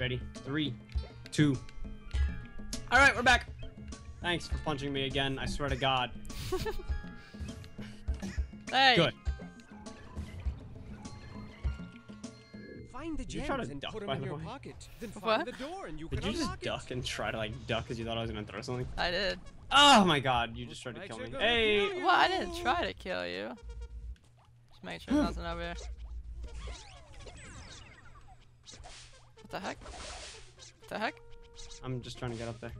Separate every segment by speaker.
Speaker 1: ready? Three, two. All right, we're back. Thanks for punching me again. I swear to God.
Speaker 2: Hey.
Speaker 1: Good.
Speaker 3: Find the
Speaker 1: Did
Speaker 3: gems and
Speaker 1: duck,
Speaker 3: put them in
Speaker 1: the
Speaker 3: your
Speaker 1: way?
Speaker 3: pocket. Then
Speaker 2: What?
Speaker 3: find the door and you
Speaker 1: Did
Speaker 3: can
Speaker 1: you just
Speaker 3: unlock
Speaker 1: duck
Speaker 3: it.
Speaker 1: and try to like duck because you thought I was gonna throw something?
Speaker 2: I did.
Speaker 1: Oh my God! You just tried to kill me. Hey.
Speaker 2: Well, I didn't try to kill you. Just make sure nothing over here. What the heck? What the heck?
Speaker 1: I'm just trying to get up there.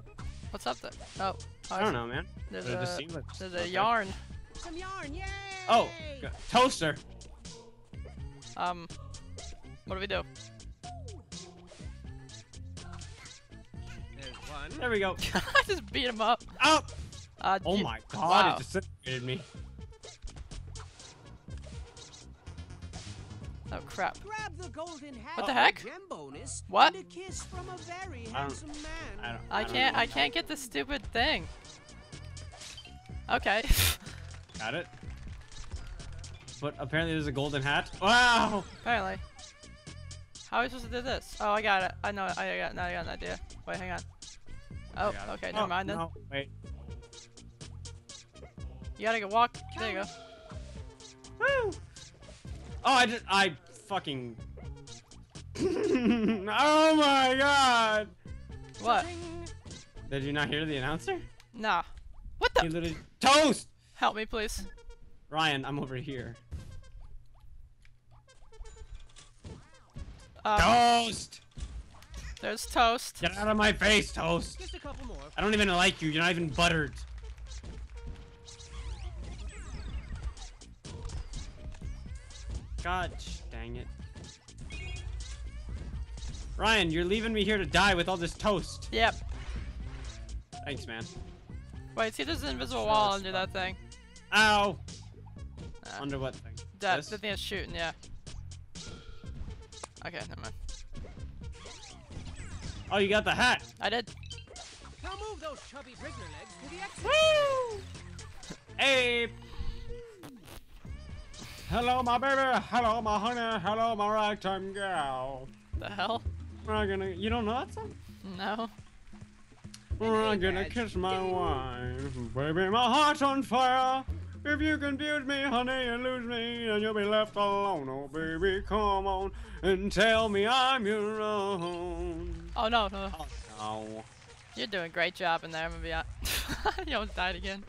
Speaker 2: What's up there? Oh, oh
Speaker 1: I don't know, man.
Speaker 2: There's
Speaker 1: It just
Speaker 2: a
Speaker 1: like
Speaker 2: there's
Speaker 1: stuff
Speaker 2: a
Speaker 1: there.
Speaker 2: yarn.
Speaker 3: Some yarn, yay!
Speaker 1: Oh, g- toaster.
Speaker 2: Um, what do we do?
Speaker 3: There's one.
Speaker 1: There we go.
Speaker 2: I just beat him up.
Speaker 1: Oh!
Speaker 2: Uh,
Speaker 1: Oh my God!
Speaker 2: Wow.
Speaker 1: It disintegrated me.
Speaker 2: Oh crap.
Speaker 3: Grab the golden hat.
Speaker 2: What the heck?
Speaker 3: Gem bonus.
Speaker 2: What?
Speaker 3: A kiss from a very
Speaker 1: I don't-
Speaker 3: man.
Speaker 1: I don't.
Speaker 2: I
Speaker 1: don't
Speaker 2: can't. I can't get this stupid thing. Okay.
Speaker 1: Got it. But apparently there's a golden hat. Wow!
Speaker 2: Apparently. How are we supposed to do this? Oh, I got it. I know. I got. Now I got an idea. Wait, hang on. Oh,
Speaker 1: I got it.
Speaker 2: okay.
Speaker 1: Oh,
Speaker 2: Never mind then.
Speaker 1: No, wait.
Speaker 2: You gotta go walk. There you go.
Speaker 1: Woo! Oh, I just I fucking. oh my god!
Speaker 2: What?
Speaker 1: Did you not hear the announcer?
Speaker 2: Nah. What
Speaker 1: He
Speaker 2: the?
Speaker 1: literally toast.
Speaker 2: Help me, please.
Speaker 1: Ryan, I'm over here.
Speaker 2: Um,
Speaker 1: Toast!
Speaker 2: there's toast.
Speaker 1: Get out of my face, toast!
Speaker 3: Just a couple more.
Speaker 1: I don't even like you. You're not even buttered. God dang it. Ryan, you're leaving me here to die with all this toast.
Speaker 2: Yep.
Speaker 1: Thanks, man.
Speaker 2: Wait, see, there's an invisible wall under that thing.
Speaker 1: Ow!
Speaker 2: Nah.
Speaker 1: Under what thing?
Speaker 2: That
Speaker 1: This?
Speaker 2: the thing that's shooting. Yeah. Okay, never mind.
Speaker 1: Oh, you got the hat.
Speaker 2: I did.
Speaker 3: Now move those chubby prisoner legs to the exit.
Speaker 1: Woo! Hey! Hello, my baby. Hello, my honey. Hello, my ragtime gal.
Speaker 2: The hell?
Speaker 1: We're gonna. You don't know that song?
Speaker 2: No.
Speaker 1: We're
Speaker 3: not
Speaker 1: gonna
Speaker 3: Badge.
Speaker 1: kiss my
Speaker 3: Ding.
Speaker 1: wife. Baby, my heart's on fire. If you confuse me, honey, and lose me, and you'll be left alone. Oh, baby, come on and tell me I'm your own.
Speaker 2: Oh no, no.
Speaker 1: Oh, no.
Speaker 2: You're doing a great job in there. I'm gonna be honest. you almost died again.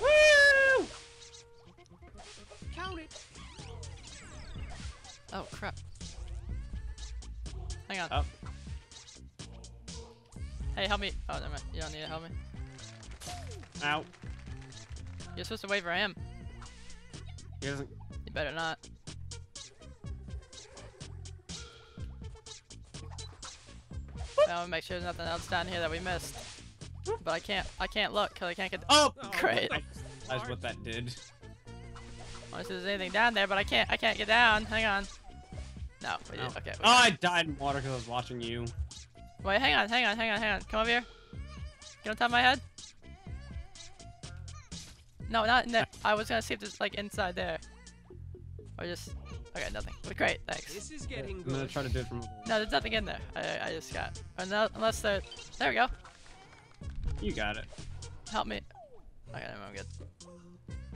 Speaker 1: Woo!
Speaker 3: Count it.
Speaker 2: Oh crap. Hang on.
Speaker 1: Oh.
Speaker 2: Hey, help me. Oh, never mind. You don't need to help me.
Speaker 1: Ow.
Speaker 2: You're supposed to wait for him.
Speaker 1: He doesn't.
Speaker 2: You better not. I want to make sure there's nothing else down here that we missed. But I can't. I can't look because I can't get.
Speaker 1: Oh!
Speaker 3: Oh,
Speaker 2: Great.
Speaker 1: That's what that did.
Speaker 2: I want to see if there's anything down there, but I can't. I can't get down. Hang on. No, we did.
Speaker 1: Oh.
Speaker 2: Okay. we
Speaker 1: Oh, I died in water because I was watching you.
Speaker 2: It. Wait, hang on, hang on, hang on, hang on. Come over here. Get on top of my head. No, not in there. I was gonna see if there's like inside there. Or just. Okay, nothing. But great, thanks.
Speaker 3: This is getting good.
Speaker 1: I'm gonna try to do it from.
Speaker 2: No, there's nothing in there. I, I just got. Unless, unless there. There we go.
Speaker 1: You got it.
Speaker 2: Help me. Okay, never mind, I'm good.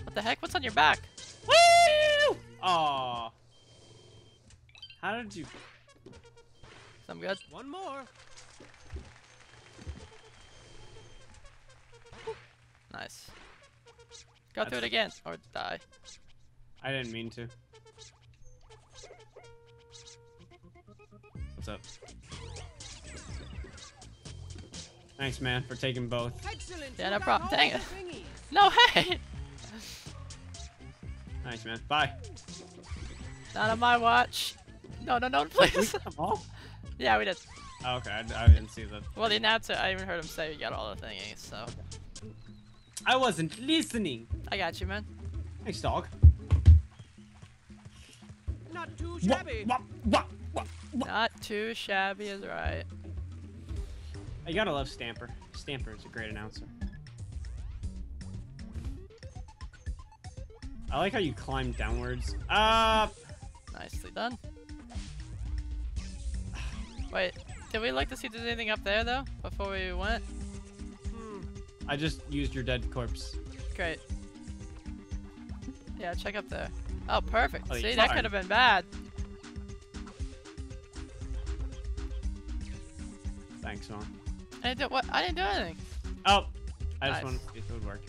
Speaker 2: What the heck? What's on your back?
Speaker 1: Woo! Aw. How did you?
Speaker 2: I'm good.
Speaker 3: One more.
Speaker 2: Nice. Go through it again or die.
Speaker 1: I didn't mean to. What's up? Thanks, man, for taking both.
Speaker 3: Excellent.
Speaker 2: Yeah, no problem.
Speaker 3: all
Speaker 2: Dang it. No, hey!
Speaker 1: Thanks, man. Bye.
Speaker 2: Not on my watch. No, no, no, please.
Speaker 1: Come on.
Speaker 2: yeah, we did.
Speaker 1: Oh, okay, I, I didn't see that.
Speaker 2: Well, the announcer, I even heard him say we got all the thingies, so.
Speaker 1: I wasn't listening.
Speaker 2: I got you, man.
Speaker 1: Thanks, dog.
Speaker 3: Not too
Speaker 1: What?
Speaker 3: shabby.
Speaker 2: Not too shabby is right.
Speaker 1: You gotta love Stamper. Stamper is a great announcer. I like how you climb downwards. Uh,
Speaker 2: Nicely done. Wait, did we like to see if there's anything up there though before we went?
Speaker 1: I just used your dead corpse.
Speaker 2: Great. Yeah, check up there. Oh, perfect.
Speaker 1: Oh,
Speaker 2: See, that could have been bad.
Speaker 1: Thanks, man.
Speaker 2: I didn't do what? I didn't do anything.
Speaker 1: Oh, I just
Speaker 2: Nice.
Speaker 1: wanted to see if it would work.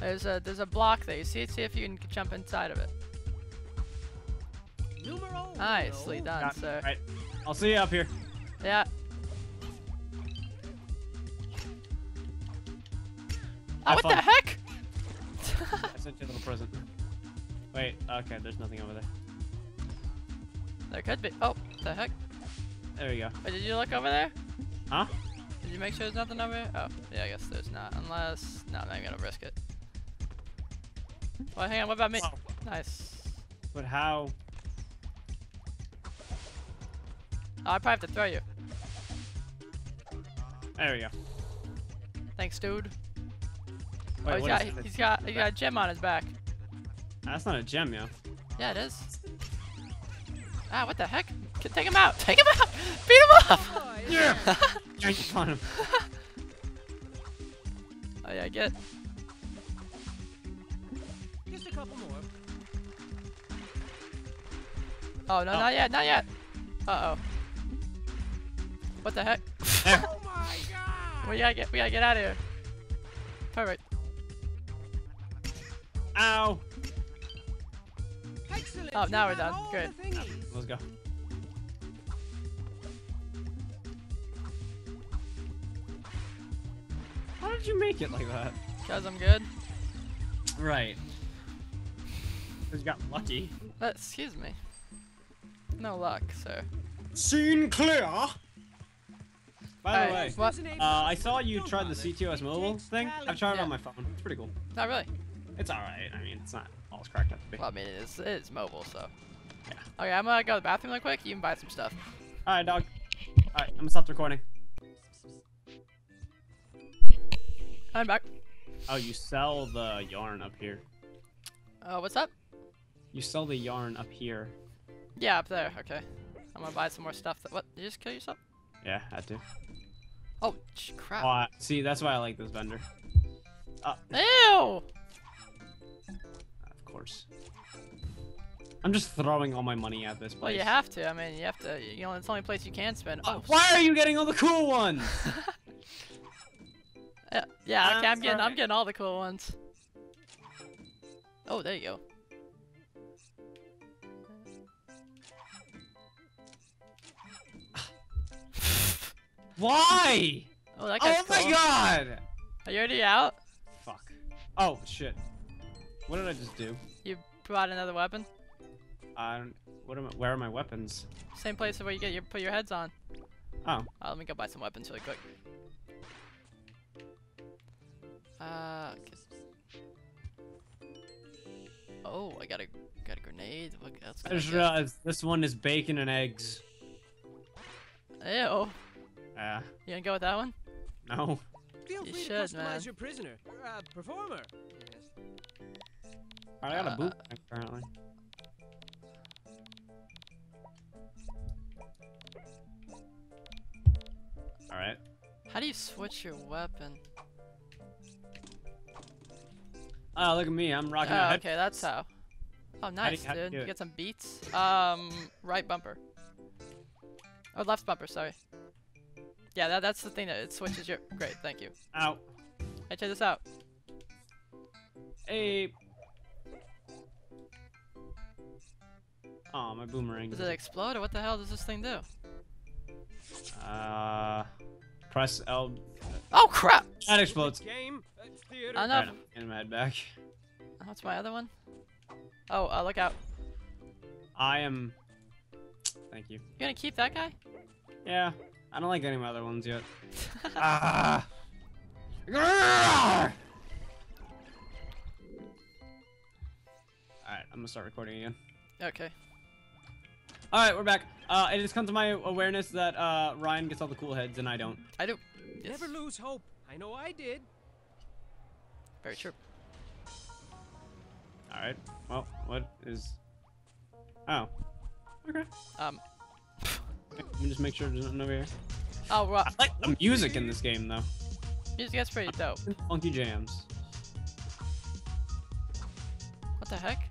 Speaker 2: There's a there's a block there. You see it? See if you can jump inside of it.
Speaker 3: Numero
Speaker 2: Nicely done,
Speaker 1: Got-
Speaker 2: sir.
Speaker 1: Right. I'll see you up here.
Speaker 2: Yeah.
Speaker 1: Have
Speaker 2: what the heck?
Speaker 1: I sent you a little present. Wait, okay, there's nothing over there.
Speaker 2: there could be. Oh, the heck?
Speaker 1: There we go.
Speaker 2: Wait, did you look over there?
Speaker 1: Huh?
Speaker 2: Did you make sure there's nothing over here? Oh, yeah, I guess there's not. Unless, no, I'm not even gonna risk it. Well, hang on. What about me?
Speaker 1: Oh.
Speaker 2: Nice.
Speaker 1: But how?
Speaker 2: Oh, I probably have to throw you.
Speaker 1: There we go.
Speaker 2: Thanks, dude.
Speaker 1: Wait,
Speaker 2: oh, he's
Speaker 1: what
Speaker 2: got, he's got, he got a gem on his back.
Speaker 1: That's not a gem, yo.
Speaker 2: Yeah, it is. Ah, what the heck? Take him out! Take him out! Beat him up!
Speaker 3: Oh,
Speaker 1: Yeah. Yank on him.
Speaker 2: oh yeah, I get.
Speaker 3: Just a couple more.
Speaker 2: Oh no,
Speaker 1: Oh.
Speaker 2: not yet, not yet. Uh oh. What the heck?
Speaker 3: Oh my god!
Speaker 2: we gotta get, we gotta get out of here. Perfect.
Speaker 1: Ow.
Speaker 3: Excellent.
Speaker 2: Oh, now
Speaker 3: you
Speaker 2: we're done.
Speaker 3: all
Speaker 2: Great.
Speaker 1: Let's go. How did you make it like that?
Speaker 2: Cause I'm good.
Speaker 1: Right. Because you got lucky.
Speaker 2: Uh, excuse me. No luck, sir.
Speaker 1: Scene clear. By the
Speaker 2: Alright,
Speaker 1: way,
Speaker 2: what?
Speaker 3: There's an
Speaker 1: uh, I saw you
Speaker 3: Don't
Speaker 1: tried the
Speaker 3: bother.
Speaker 1: CTOS mobile thing. I've tried it
Speaker 2: Yeah.
Speaker 1: on my phone. It's pretty cool.
Speaker 2: Not really.
Speaker 1: It's alright. I mean, it's not all it's cracked up to be.
Speaker 2: Well, I mean, it is, it is mobile, so.
Speaker 1: Yeah.
Speaker 2: Okay, I'm gonna go to the bathroom real quick. You can buy some stuff.
Speaker 1: Alright, dog. Alright, I'm gonna stop the recording.
Speaker 2: I'm back.
Speaker 1: Oh, you sell the yarn up here.
Speaker 2: Uh, what's up?
Speaker 1: You sell the yarn up here.
Speaker 2: Yeah, up there. Okay. I'm gonna buy some more stuff. That, what? Did you just kill yourself?
Speaker 1: Yeah, had to.
Speaker 2: Oh, crap.
Speaker 1: Oh, I- see, that's why I like this vendor. Uh,
Speaker 2: Ew!
Speaker 1: Of course. I'm just throwing all my money at this place.
Speaker 2: Well, you have to. I mean, you have to. You know, it's the only place you can spend.
Speaker 1: Uh,
Speaker 2: Oh,
Speaker 1: why are you getting all the cool ones?
Speaker 2: Yeah, yeah
Speaker 1: I'm
Speaker 2: I'm getting, I'm getting all the cool ones. Oh, there you go.
Speaker 1: why?
Speaker 2: Oh, that guy's
Speaker 1: Oh my
Speaker 2: cool.
Speaker 1: god!
Speaker 2: Are you already out?
Speaker 1: Fuck. Oh shit. What did I just do?
Speaker 2: You brought another weapon?
Speaker 1: I don't. What am I? Where are my weapons?
Speaker 2: Same place where you get your put your heads on.
Speaker 1: Oh.
Speaker 2: Uh, let me go buy some weapons really quick. Uh. Oh, I got a got a grenade. What else?
Speaker 1: I
Speaker 2: Can I
Speaker 1: just realized this one is bacon and eggs.
Speaker 2: Ew.
Speaker 1: Ah,
Speaker 2: You gonna go with that one?
Speaker 1: no.
Speaker 3: Feel
Speaker 2: You
Speaker 3: free to
Speaker 2: should,
Speaker 3: customize
Speaker 2: man.
Speaker 3: your prisoner. Uh, performer.
Speaker 1: I got a
Speaker 2: Uh,
Speaker 1: boot apparently. All right.
Speaker 2: How do you switch your weapon?
Speaker 1: Oh, look at me. I'm rocking
Speaker 2: Oh, okay, that's how. Oh, nice,
Speaker 1: how you
Speaker 2: dude. You get some beats. Um, right bumper. Oh, left bumper. Sorry. Yeah, that, that's the thing that it switches your. Great, thank you.
Speaker 1: Ow.
Speaker 2: Hey, check this out.
Speaker 1: Hey. Oh, my boomerang.
Speaker 2: Does it explode or what the hell does this thing do?
Speaker 1: Uh, press L.
Speaker 2: Oh crap!
Speaker 1: That explodes.
Speaker 3: Game. That's theater.
Speaker 2: I know.
Speaker 1: Alright, I'm mad back.
Speaker 2: What's my other one? Oh, uh, look out.
Speaker 1: I am. Thank you.
Speaker 2: You gonna keep that guy?
Speaker 1: Yeah, I don't like any of my other ones yet. ah. Alright, I'm gonna start recording again.
Speaker 2: okay.
Speaker 1: Alright, we're back. Uh, it has come to my awareness that uh, Ryan gets all the cool heads and I don't.
Speaker 2: I do. Yes.
Speaker 3: Never lose hope. I know I did.
Speaker 2: Very true.
Speaker 1: Alright, well, what is. Oh. Okay.
Speaker 2: Um.
Speaker 1: Let me just make sure there's nothing over here.
Speaker 2: Oh, right.
Speaker 1: I like the music in this game though.
Speaker 2: Music gets pretty dope.
Speaker 1: Funky jams.
Speaker 2: What the heck?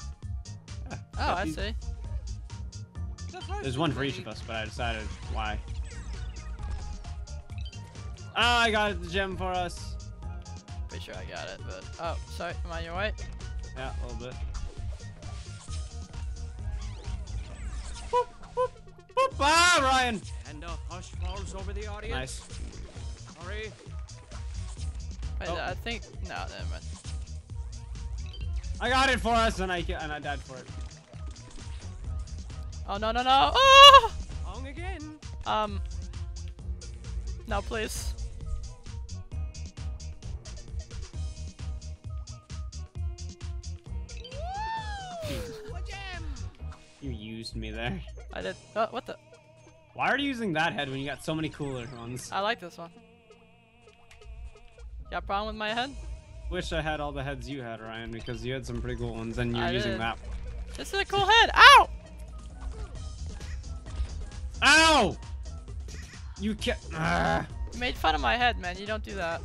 Speaker 1: Yeah,
Speaker 2: Oh, I see.
Speaker 3: The first
Speaker 1: There's one for each of us, but I decided why. Ah, I got the gem for us.
Speaker 2: Pretty sure I got it, but oh, sorry. Am I on your way?
Speaker 1: Yeah, a little bit. Boop, boop, boop. Ah, Ryan.
Speaker 3: And a hush falls over the audience.
Speaker 1: Nice.
Speaker 3: Hurry.
Speaker 2: Wait,
Speaker 1: Oh.
Speaker 2: I think no, never mind.
Speaker 1: I got it for us, and I and I died for it.
Speaker 2: Oh no no no! Oh!
Speaker 3: Wrong again.
Speaker 2: Um. No, please.
Speaker 3: Ooh, a gem.
Speaker 1: You used me there.
Speaker 2: I did. Oh, what the?
Speaker 1: Why are you using that head when you got so many cooler ones?
Speaker 2: I like this one. Got a problem with my head?
Speaker 1: Wish I had all the heads you had, Ryan, because you had some pretty cool ones, and you're
Speaker 2: I
Speaker 1: using
Speaker 2: did.
Speaker 1: that.
Speaker 2: This is a cool head. Ow!
Speaker 1: Ow! You can't. Ah.
Speaker 2: You made fun of my head, man. You don't do that.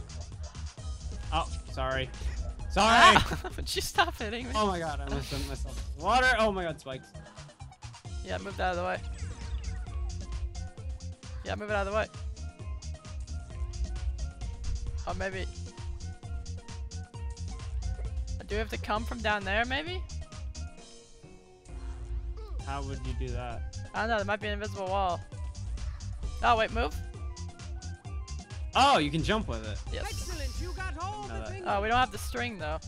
Speaker 1: Oh, sorry. Sorry.
Speaker 2: Would you stop hitting me?
Speaker 1: Oh my god, I almost sent myself water. Oh my god, spikes.
Speaker 2: Yeah, move that out of the way. Yeah, move it out of the way. Or maybe. I do we have to come from down there, maybe?
Speaker 1: How would you do that?
Speaker 2: I don't know, there might be an invisible wall. Oh, wait, move?
Speaker 1: Oh, you can jump with it.
Speaker 2: Yes.
Speaker 3: Excellent. You got all the things.
Speaker 2: Oh, we don't have the string, though.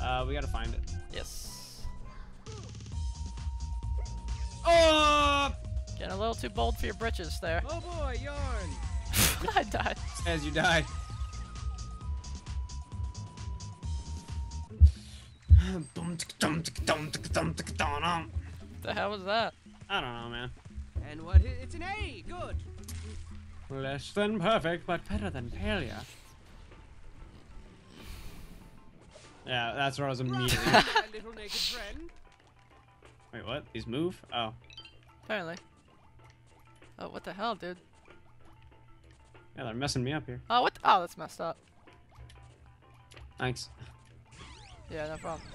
Speaker 1: Uh, we gotta find it.
Speaker 2: Yes.
Speaker 1: Oh!
Speaker 2: Getting a little too bold for your britches there.
Speaker 3: Oh boy, yarn.
Speaker 2: I died.
Speaker 1: As you die.
Speaker 2: The hell was that?
Speaker 1: I don't know, man.
Speaker 3: And what? It's an A. Good.
Speaker 1: Less than perfect, but better than failure. Yeah, that's where I was immediately.
Speaker 3: My little naked friend.
Speaker 1: Wait, what? These move? Oh.
Speaker 2: Apparently. Oh, what the hell, dude?
Speaker 1: Yeah, they're messing me up here.
Speaker 2: Oh, what? Oh, that's messed up.
Speaker 1: Thanks.
Speaker 2: Yeah, no problem.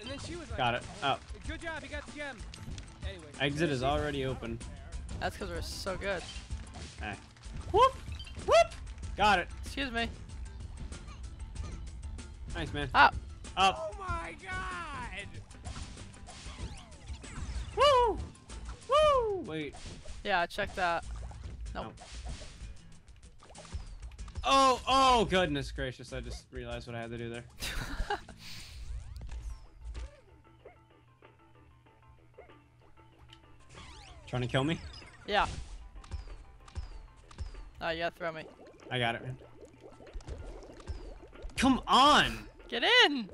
Speaker 3: And then she was like,
Speaker 1: Got it. Oh, oh.
Speaker 3: Good job, you got the gem. Anyway.
Speaker 1: exit is already open.
Speaker 2: That's because we're so good.
Speaker 1: Eh. Whoop! Whoop! Got it.
Speaker 2: Excuse me.
Speaker 1: Thanks, man.
Speaker 2: Up.
Speaker 1: Up.
Speaker 3: Oh my god!
Speaker 1: Woo! Woo! Wait.
Speaker 2: Yeah, check that. Nope.
Speaker 1: Oh, oh, goodness gracious. I just realized what I had to do there. Trying to kill me?
Speaker 2: Yeah. Oh, you gotta throw me.
Speaker 1: I got it, man. Come on!
Speaker 2: Get in!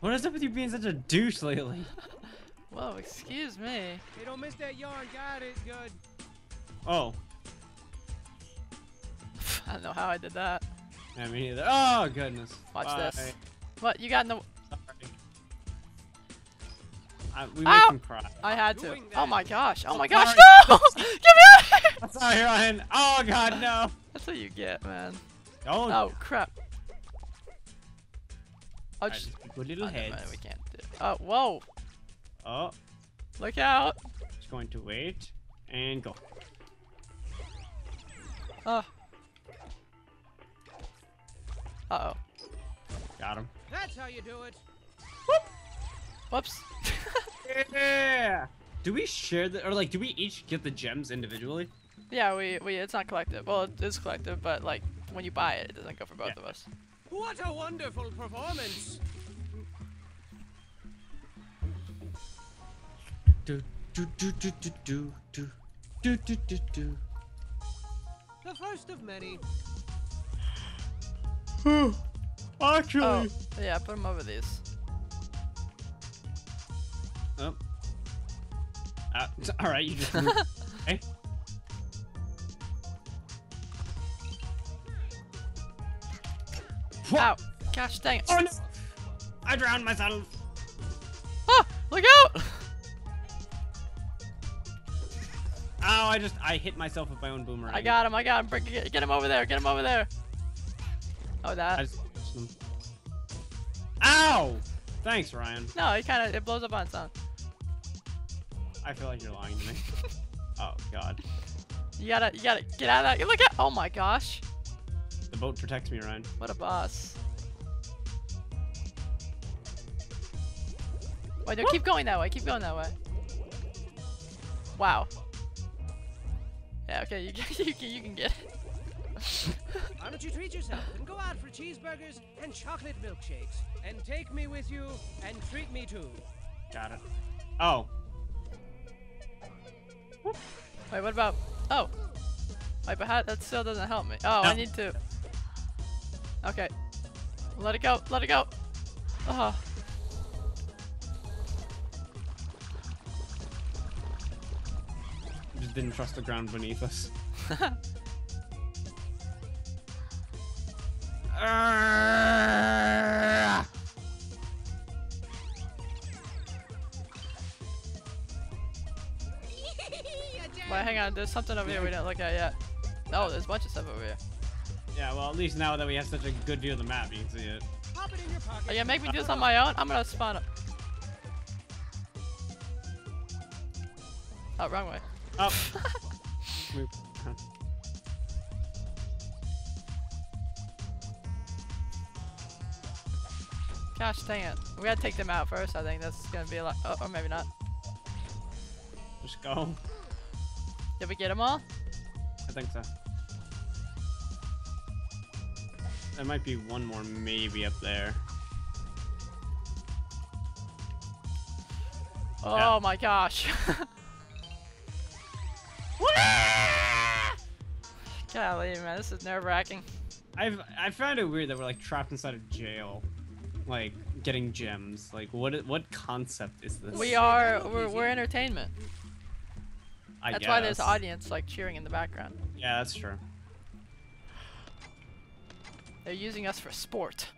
Speaker 1: What is up with you being such a douche lately?
Speaker 2: Whoa, excuse me.
Speaker 3: Hey, don't miss that yarn. Got it. Good.
Speaker 1: Oh.
Speaker 2: I don't know how I did that.
Speaker 1: Yeah, me neither. Oh, goodness.
Speaker 2: Watch
Speaker 1: Bye.
Speaker 2: this. What? You got no.
Speaker 1: Sorry. I, we
Speaker 2: Ow!
Speaker 1: him cry.
Speaker 2: I had to.
Speaker 3: Doing
Speaker 2: Oh my gosh. Oh
Speaker 1: Oh,
Speaker 2: my gosh.
Speaker 1: sorry.
Speaker 2: No! Get me out of here!
Speaker 1: That's not here, Ryan. Oh, God, no.
Speaker 2: That's what you get, man.
Speaker 1: Oh,
Speaker 2: Oh, crap. Oh, just.
Speaker 1: just good
Speaker 2: Oh,
Speaker 1: little
Speaker 2: never
Speaker 1: heads.
Speaker 2: mind, we can't do. Oh, whoa.
Speaker 1: Oh,
Speaker 2: Look out.
Speaker 1: just going to wait and go.
Speaker 2: Oh. Uh oh.
Speaker 1: Got him.
Speaker 3: That's how you do it. Whoop.
Speaker 2: Whoops.
Speaker 1: Yeah. Do we share the or like do we each get the gems individually?
Speaker 2: yeah, we, we it's not collective. Well, it is collective, but like when you buy it, it doesn't go for both
Speaker 1: Yeah.
Speaker 2: of us.
Speaker 3: What a wonderful performance.
Speaker 1: Do do do do do do do do do do do.
Speaker 3: The first of many.
Speaker 1: Actually.
Speaker 2: Oh, yeah, put them over these.
Speaker 1: Uh, all right, you just. okay.
Speaker 2: Ow. Gosh dang it.
Speaker 1: Oh no! I drowned myself.
Speaker 2: Oh, look out!
Speaker 1: Ow! I just I hit myself with my own boomerang.
Speaker 2: I got him. I got him. Bring, get, get him over there. Get him over there. Oh,
Speaker 1: I
Speaker 2: that.
Speaker 1: just, Ow! Thanks, Ryan.
Speaker 2: No, it kind of it blows up on its own.
Speaker 1: I feel like you're lying to me. oh God.
Speaker 2: You gotta, you gotta get out of that. You look at. Oh my gosh.
Speaker 1: The boat protects me, Ryan.
Speaker 2: What a boss. Wait, no, keep going that way. Keep going that way. Wow. Yeah, okay, you, can- you, can, you can get it.
Speaker 3: Why don't you treat yourself and go out for cheeseburgers and chocolate milkshakes? And take me with you and treat me too.
Speaker 1: Got it. Oh.
Speaker 2: Wait, what about... Oh. Wait, but how, that still doesn't help me. Oh, I need to... Okay. Let it go. Let it go. Oh.
Speaker 1: Just didn't trust the ground beneath us. Arrgh!
Speaker 2: Wait, hang on. There's something over here we didn't look at yet. Oh, there's a bunch of stuff over here.
Speaker 1: yeah, well, at least now that we have such a good view of the map, you can see it.
Speaker 3: Pop it in your pocket.
Speaker 2: Oh, yeah, make me do this on my own? I'm gonna spawn up. Oh, wrong way. Oh.
Speaker 1: Up. Move. Huh.
Speaker 2: Gosh dang it. We gotta take them out first, I think. That's gonna be a lot. Oh, or maybe not.
Speaker 1: Just go.
Speaker 2: Did we get them all?
Speaker 1: I think so. There might be one more maybe up there.
Speaker 2: Oh
Speaker 1: Yeah.
Speaker 2: my gosh. Golly, man, this is nerve wracking.
Speaker 1: I've I found it weird that we're like trapped inside a jail, like getting gems. Like what what concept is this?
Speaker 2: We are, we're, we're entertainment.
Speaker 1: I
Speaker 2: That's why there's audience like cheering in the background.
Speaker 1: Yeah, that's true.
Speaker 2: They're using us for sport.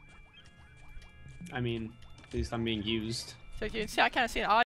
Speaker 1: I mean, at least I'm being used.
Speaker 2: So you can see, I kind of see an audience.